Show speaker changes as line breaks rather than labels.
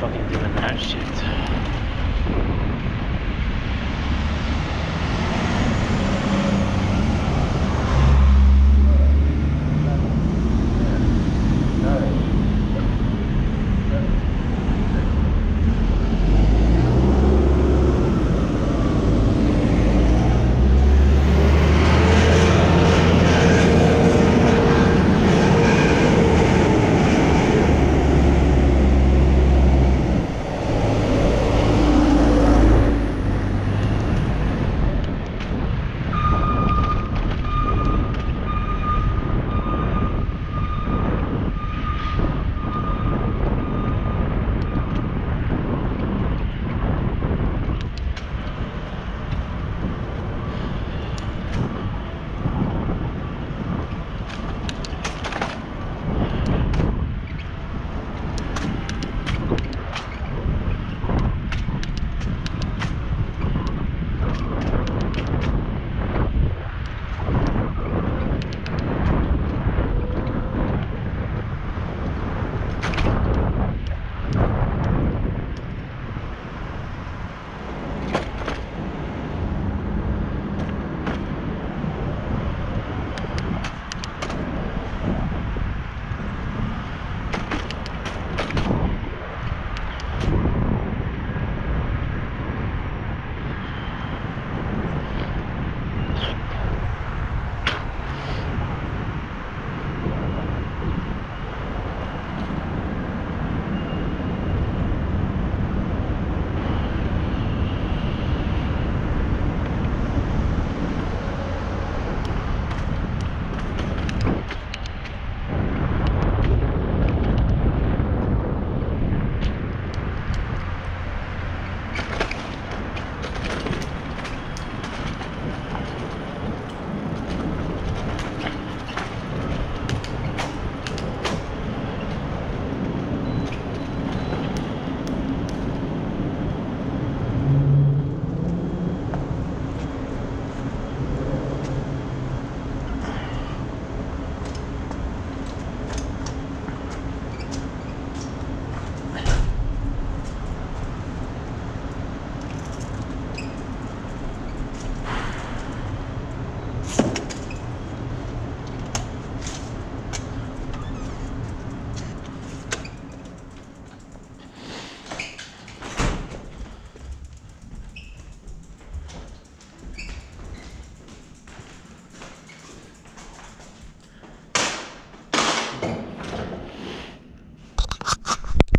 fucking doing that shit.